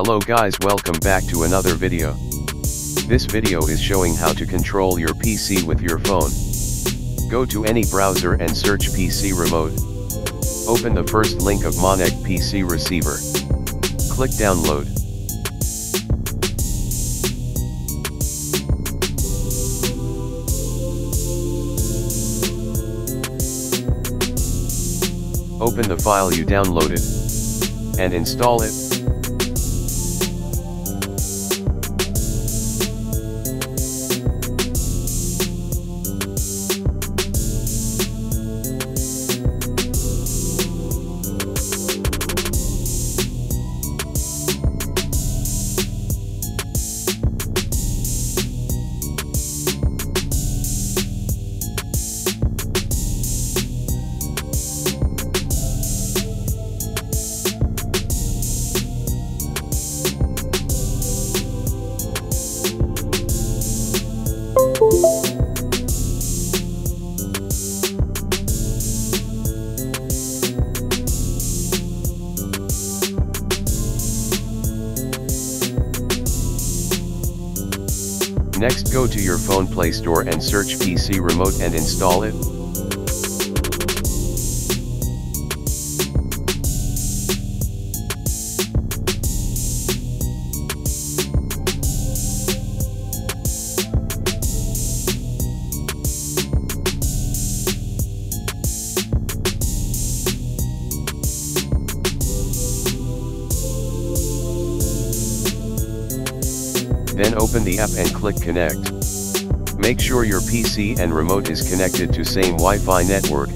Hello guys welcome back to another video. This video is showing how to control your PC with your phone. Go to any browser and search PC remote. Open the first link of Monect PC receiver. Click download. Open the file you downloaded. And install it. Next go to your phone Play Store and search PC Remote and install it. Then open the app and click connect. Make sure your PC and remote is connected to same Wi-Fi network.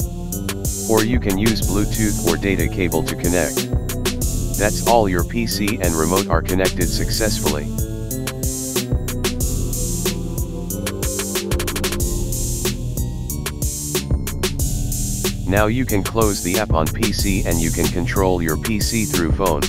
Or you can use Bluetooth or data cable to connect. That's all your PC and remote are connected successfully. Now you can close the app on PC and you can control your PC through phone.